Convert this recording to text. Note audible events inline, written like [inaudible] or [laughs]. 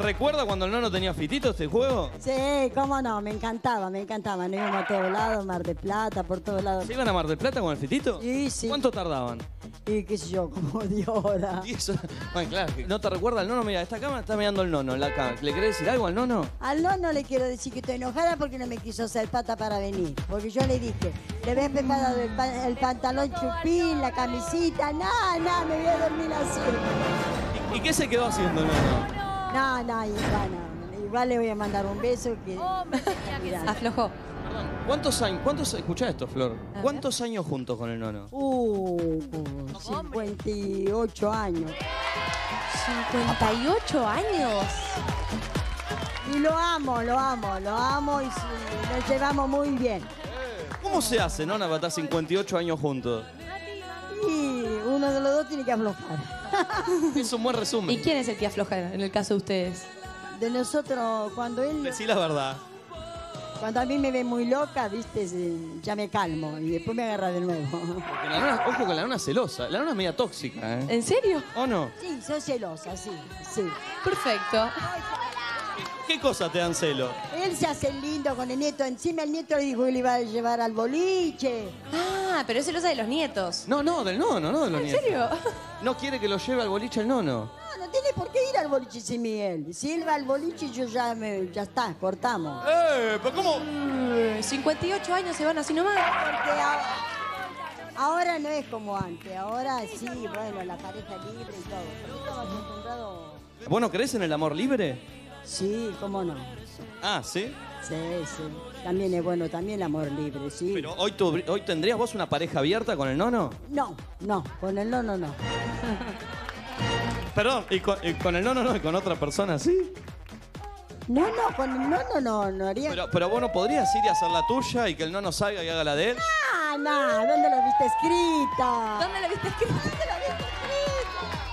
¿Recuerda cuando el nono tenía fitito este juego? Sí, cómo no, me encantaba, me encantaba. Nos íbamos a todos lados, Mar de Plata, por todos lados. ¿Se iban a Mar del Plata con el fitito? Sí, sí. ¿Cuánto tardaban? Y qué sé yo, como 10 horas. [laughs] Diez horas. Bueno, claro, ¿no te recuerda el nono? Mira, esta cámara está mirando el nono en la cámara. ¿Le querés decir algo al nono? Al no le quiero decir que estoy enojada porque no me quiso hacer pata para venir. Porque yo le dije, le había preparado el, pa- el pantalón chupín, la camisita, nada, nada, me voy a dormir así. ¿Y, y qué se quedó haciendo el nono? No, no, igual, no, igual le voy a mandar un beso que... Mirá. [laughs] Aflojó. Perdón, ¿cuántos años? ¿Cuántos, escuchá esto, Flor. ¿Cuántos años juntos con el nono? Uh, 58 años. 58 años. Y lo amo, lo amo, lo amo y sí, nos llevamos muy bien. ¿Cómo se hace, nona, para estar 58 años juntos? Y uno de los dos tiene que aflojar. [laughs] Es un buen ¿Y resumen. quién es el que afloja en el caso de ustedes? De nosotros, cuando él, Decí la verdad. cuando a mí me ve muy loca, viste, ya me calmo y después me agarra de nuevo. Porque la nona, ojo con la nona es celosa. La nona es media tóxica, ¿eh? ¿En serio? ¿O no? Sí, soy celosa, sí, sí. Perfecto. ¿Qué cosas te dan celo? Él se hace lindo con el nieto. Encima el nieto le dijo que le iba a llevar al boliche. Ah, pero es celosa de los nietos. No, no, del nono, no de los ¿En nietos. serio? No quiere que lo lleve al boliche el nono. No, no tiene por qué ir al boliche sin Miguel. Si él va al boliche, yo ya me, ya está, cortamos. ¡Eh! ¿Pero cómo? Mm, 58 años se van así nomás. Porque a- ahora no es como antes. Ahora sí, bueno, la pareja libre y todo. Estaba acostumbrado. ¿Vos no crees en el amor libre? Sí, cómo no. Ah, ¿sí? Sí, sí. También es bueno, también el amor libre, sí. Pero hoy, tu- hoy tendrías vos una pareja abierta con el nono. No, no, con el no, no, no. Perdón, ¿y con, y con el nono no? ¿Y con otra persona sí? No, no, con el no, no, no, no haría. Pero, pero vos no podrías ir y hacer la tuya y que el nono salga y haga la de él. Ah, no, ¿dónde lo viste escrita? ¿Dónde lo viste escrito? ¿Dónde lo viste escrita?